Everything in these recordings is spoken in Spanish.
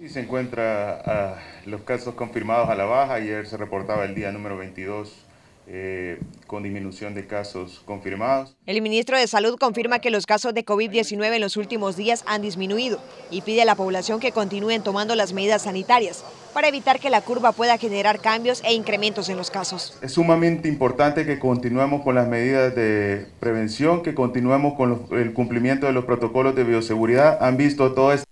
Sí, se encuentra ah, los casos confirmados a la baja. Ayer se reportaba el día número 22 eh, con disminución de casos confirmados. El ministro de Salud confirma que los casos de COVID-19 en los últimos días han disminuido y pide a la población que continúen tomando las medidas sanitarias para evitar que la curva pueda generar cambios e incrementos en los casos. Es sumamente importante que continuemos con las medidas de prevención, que continuemos con el cumplimiento de los protocolos de bioseguridad. Han visto todo este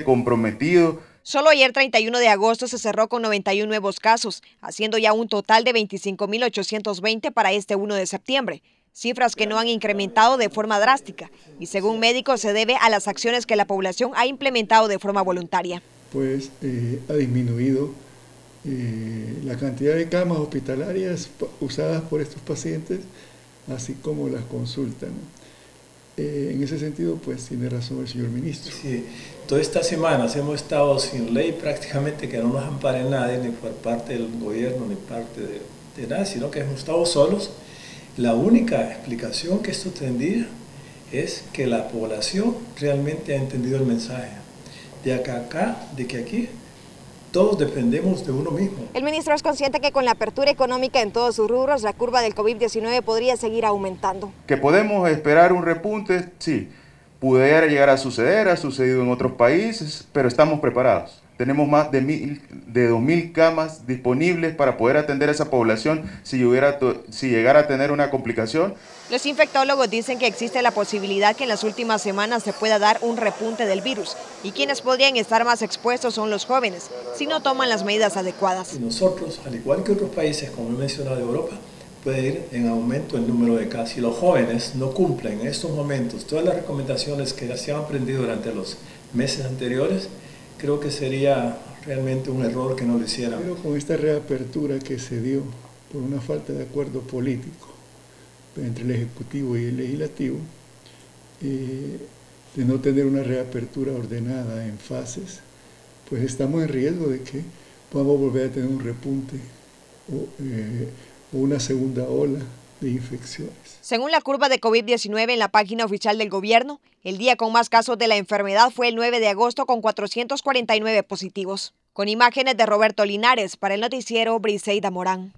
comprometido Solo ayer 31 de agosto se cerró con 91 nuevos casos, haciendo ya un total de 25.820 para este 1 de septiembre, cifras que no han incrementado de forma drástica y según médicos se debe a las acciones que la población ha implementado de forma voluntaria. Pues eh, ha disminuido eh, la cantidad de camas hospitalarias usadas por estos pacientes, así como las consultas. Eh, en ese sentido, pues tiene razón el señor ministro. Sí, todas estas semanas hemos estado sin ley prácticamente que no nos ampare nadie, ni por parte del gobierno, ni parte de, de sino que hemos estado solos. La única explicación que esto tendría es que la población realmente ha entendido el mensaje. De acá acá, de que aquí todos dependemos de uno mismo. El ministro es consciente que con la apertura económica en todos sus rubros, la curva del COVID-19 podría seguir aumentando. ¿Que podemos esperar un repunte? Sí. Pudiera llegar a suceder, ha sucedido en otros países, pero estamos preparados. Tenemos más de, mil, de 2.000 camas disponibles para poder atender a esa población si, hubiera si llegara a tener una complicación. Los infectólogos dicen que existe la posibilidad que en las últimas semanas se pueda dar un repunte del virus y quienes podrían estar más expuestos son los jóvenes si no toman las medidas adecuadas. Nosotros, al igual que otros países, como he mencionado de Europa, puede ir en aumento el número de casos. Si los jóvenes no cumplen en estos momentos todas las recomendaciones que ya se han aprendido durante los meses anteriores, creo que sería realmente un error que no lo hicieran. Pero con esta reapertura que se dio por una falta de acuerdo político entre el Ejecutivo y el Legislativo, eh, de no tener una reapertura ordenada en fases, pues estamos en riesgo de que podamos volver a tener un repunte o, eh, o una segunda ola infecciones. Según la curva de COVID-19 en la página oficial del gobierno, el día con más casos de la enfermedad fue el 9 de agosto con 449 positivos. Con imágenes de Roberto Linares para el noticiero Briseida Morán.